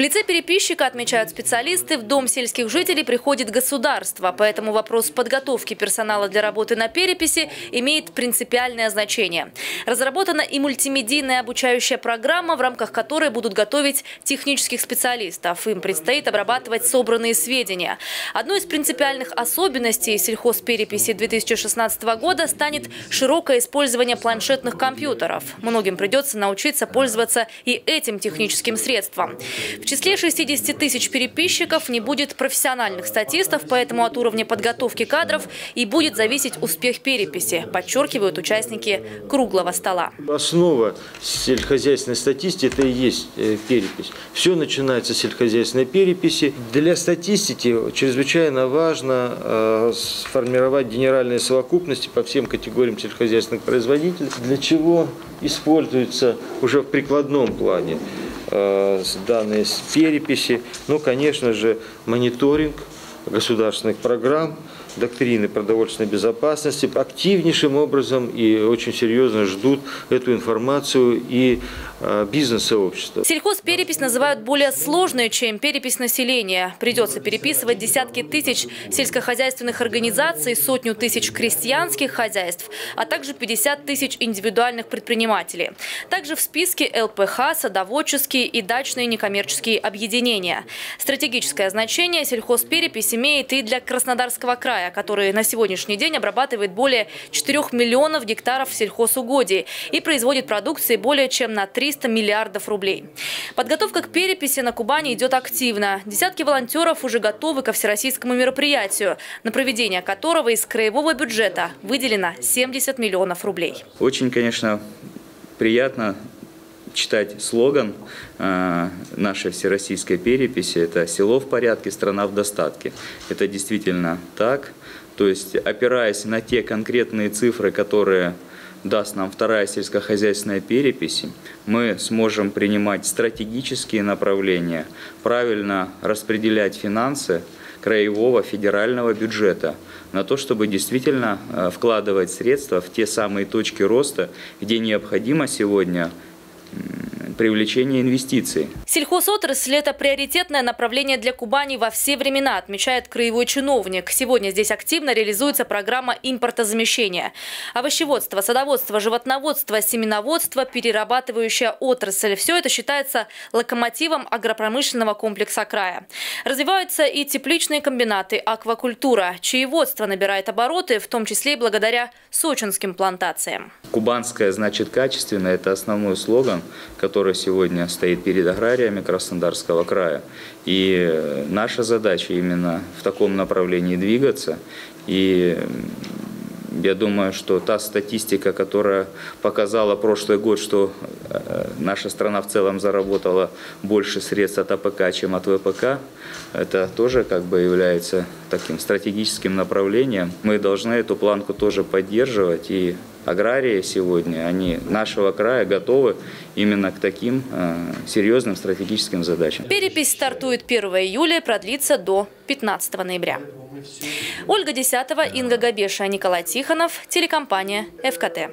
лице переписчика, отмечают специалисты, в Дом сельских жителей приходит государство. Поэтому вопрос подготовки персонала для работы на переписи имеет принципиальное значение. Разработана и мультимедийная обучающая программа, в рамках которой будут готовить технических специалистов. Им предстоит обрабатывать собранные сведения. Одной из принципиальных особенностей сельхозпереписи 2016 года станет широкое использование планшетных компьютеров. Многим придется научиться пользоваться и этим техническим средством. В числе 60 тысяч переписчиков не будет профессиональных статистов, поэтому от уровня подготовки кадров и будет зависеть успех переписи, подчеркивают участники круглого стола. Основа сельскохозяйственной статистики – это и есть э, перепись. Все начинается с сельскохозяйственной переписи. Для статистики чрезвычайно важно э, сформировать генеральные совокупности по всем категориям сельскохозяйственных производителей, для чего используется уже в прикладном плане данные переписи. Ну, конечно же, мониторинг государственных программ, доктрины продовольственной безопасности активнейшим образом и очень серьезно ждут эту информацию и э, бизнес-сообщества. Сельхозперепись называют более сложной, чем перепись населения. Придется переписывать десятки тысяч сельскохозяйственных организаций, сотню тысяч крестьянских хозяйств, а также 50 тысяч индивидуальных предпринимателей. Также в списке ЛПХ, садоводческие и дачные некоммерческие объединения. Стратегическое значение сельхозперепись имеет и для Краснодарского края который на сегодняшний день обрабатывает более 4 миллионов гектаров сельхозугодий и производит продукции более чем на 300 миллиардов рублей. Подготовка к переписи на Кубани идет активно. Десятки волонтеров уже готовы ко всероссийскому мероприятию, на проведение которого из краевого бюджета выделено 70 миллионов рублей. Очень, конечно, приятно читать слоган э, нашей всероссийской переписи. Это «Село в порядке, страна в достатке». Это действительно так. То есть, опираясь на те конкретные цифры, которые даст нам вторая сельскохозяйственная перепись, мы сможем принимать стратегические направления, правильно распределять финансы краевого федерального бюджета на то, чтобы действительно э, вкладывать средства в те самые точки роста, где необходимо сегодня привлечения инвестиций. Сельхозотрасль – это приоритетное направление для Кубани во все времена, отмечает краевой чиновник. Сегодня здесь активно реализуется программа импортозамещения. Овощеводство, садоводство, животноводство, семеноводство, перерабатывающая отрасль – все это считается локомотивом агропромышленного комплекса края. Развиваются и тепличные комбинаты, аквакультура. Чаеводство набирает обороты, в том числе и благодаря сочинским плантациям. Кубанское значит качественно – это основной слоган, который которая сегодня стоит перед аграриями Краснодарского края. И наша задача именно в таком направлении двигаться. И я думаю, что та статистика, которая показала прошлый год, что э, наша страна в целом заработала больше средств от АПК, чем от ВПК, это тоже как бы является таким стратегическим направлением. Мы должны эту планку тоже поддерживать и аграрии сегодня, они нашего края готовы именно к таким э, серьезным стратегическим задачам. Перепись стартует 1 июля и продлится до 15 ноября. Ольга Десятова, Инга Габеша, Николай Тихонов, телекомпания «ФКТ».